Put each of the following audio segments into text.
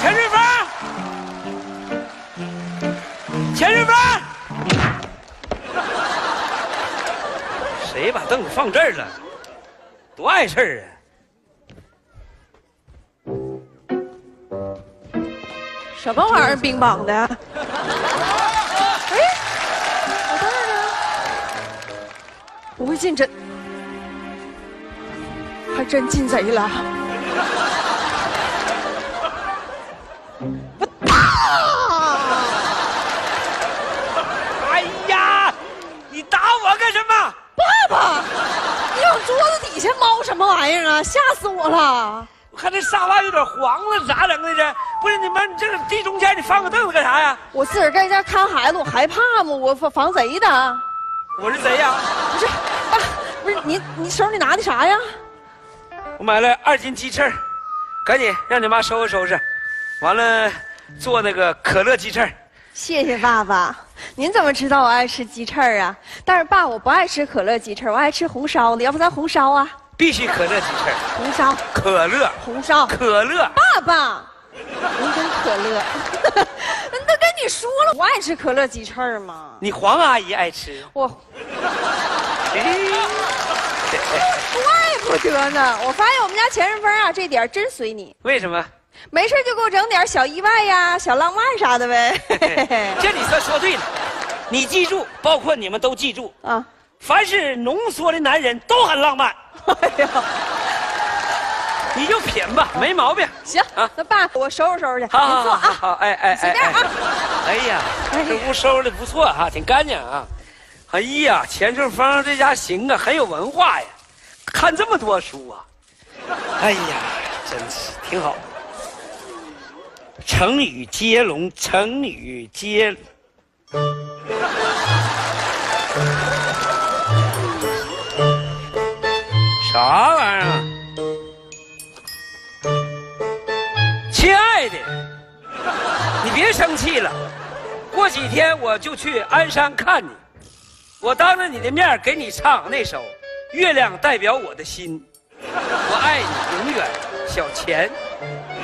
钱顺风，钱顺风，谁把凳子放这儿了？多碍事儿啊！什么玩意儿，冰棒的？哎，我这呢？不会进真，还真进贼了。猫什么玩意儿啊？吓死我了！我看这沙发有点黄了，咋整的这？不是你们这个地中间，你放个凳子干啥呀？我自个儿在家看孩子，我害怕吗？我防防贼的。我是贼呀！不是，爸，不是你，你手里拿的啥呀？我买了二斤鸡翅，赶紧让你妈收拾收拾，完了做那个可乐鸡翅。谢谢爸爸。您怎么知道我爱吃鸡翅啊？但是爸，我不爱吃可乐鸡翅，我爱吃红烧的。要不咱红烧啊？必须可乐鸡翅，红烧，可乐，红烧。可乐。爸爸，您真可乐。都跟你说了，我爱吃可乐鸡翅嘛。你黄阿姨爱吃，我怪不得呢。我发现我们家钱顺风啊，这点真随你，为什么？没事就给我整点小意外呀、小浪漫啥的呗。这你算说对了，你记住，包括你们都记住，啊，凡是浓缩的男人都很浪漫，哎呀，你就品吧，没毛病。行啊，那爸，我收拾收拾去，好您坐啊。好好好，哎哎哎，随便啊哎呀，这屋收拾的不错哈，挺干净啊。哎呀，钱顺风这家行啊，很有文化呀，看这么多书啊。哎呀，真是挺好。成语接龙，成语接。啥玩意儿？亲爱的，你别生气了，过几天我就去鞍山看你，我当着你的面给你唱那首《月亮代表我的心》，我爱你永远，小钱。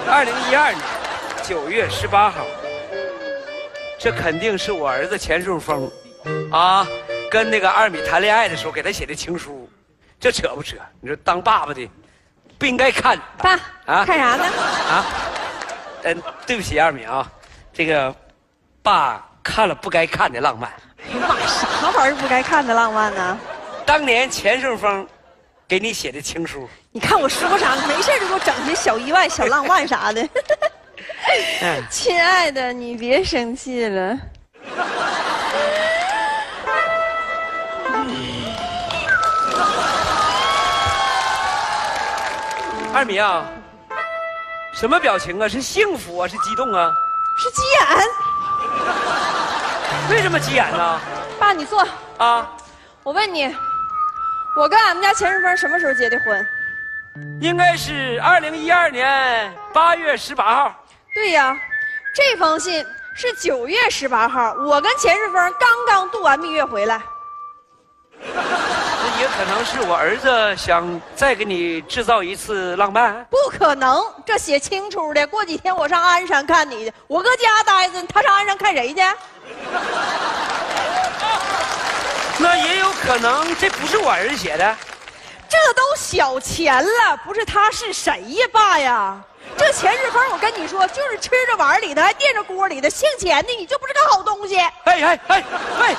二零一二年九月十八号，这肯定是我儿子钱顺风，啊，跟那个二米谈恋爱的时候给他写的情书，这扯不扯？你说当爸爸的不应该看爸，啊看啥呢？啊？嗯，对不起，二米啊，这个爸看了不该看的浪漫。哎呀妈，啥玩意儿不该看的浪漫呢？当年钱顺风给你写的情书，你看我说啥？没事就给我整些小意外、小浪漫啥的。嗯，亲爱的，你别生气了。二米啊，什么表情啊？是幸福啊？是激动啊？是急眼，为什么急眼呢？爸，你坐。啊，我问你，我跟俺们家钱顺风什么时候结的婚？应该是二零一二年八月十八号。对呀，这封信是九月十八号，我跟钱顺风刚刚度完蜜月回来。那也可能是我儿子想再给你制造一次浪漫。不可能，这写清楚的。过几天我上鞍山看你去，我搁家待着，他上鞍山看谁去？那也有可能这不是我儿子写的。这都小钱了，不是他是谁呀，爸呀？这钱顺风，我跟你说，就是吃着碗里的，还垫着锅里的，姓钱的，你就不是个好东西哎哎哎喂，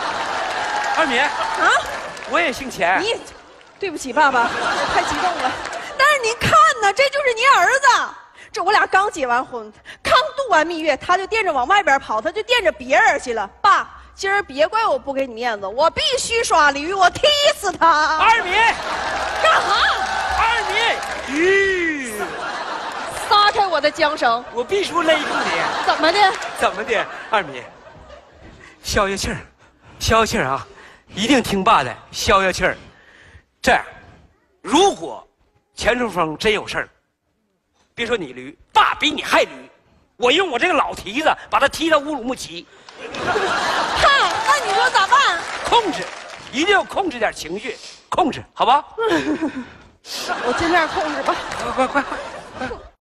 二米，啊！我也姓钱。你，对不起，爸爸，我太激动了。但是您看呢，这就是您儿子。这我俩刚结完婚，刚度完蜜月，他就惦着往外边跑，他就惦着别人去了。爸，今儿别怪我不给你面子，我必须耍驴，我踢死他！二米，干哈？二米，吁，撒开我的缰绳！我必须勒住你。怎么的？怎么的，二米？消消气儿，消消气儿啊！一定听爸的，消消气儿。这样，如果钱顺风真有事儿，别说你驴，爸比你还驴，我用我这个老蹄子把他踢到乌鲁木齐。嗨，那你说咋办？控制，一定要控制点情绪，控制，好吧？我尽量控制吧。快快快快！